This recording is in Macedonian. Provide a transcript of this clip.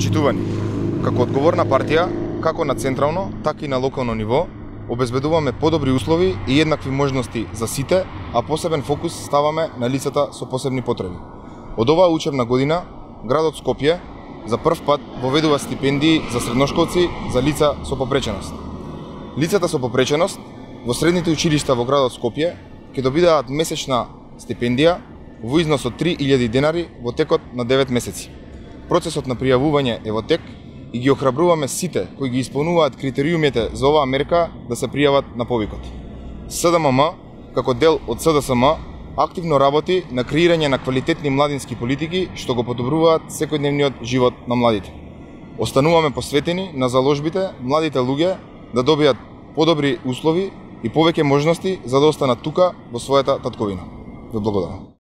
Почитувани, како одговорна партија, како на централно, така и на локално ниво, обезбедуваме подобри услови и еднакви можности за сите, а посебен фокус ставаме на лицата со посебни потреби. Од оваа учебна година, градот Скопје за прв пат воведува стипендии за средношколци за лица со попреченост. Лицата со попреченост во средните училишта во градот Скопје ќе добидаат месечна стипендија во износ од 3000 денари во текот на 9 месеци. Процесот на пријавување е во тек и ги охрабруваме сите кои ги исполнуваат критериумите за оваа мерка да се пријават на повикот. СДММ, како дел од СДСМ, активно работи на креирање на квалитетни младински политики што го подобруваат секојдневниот живот на младите. Остануваме посветени на заложбите младите луѓе да добијат подобри услови и повеќе можности за да останат тука во својата татковина. Ве благодарам.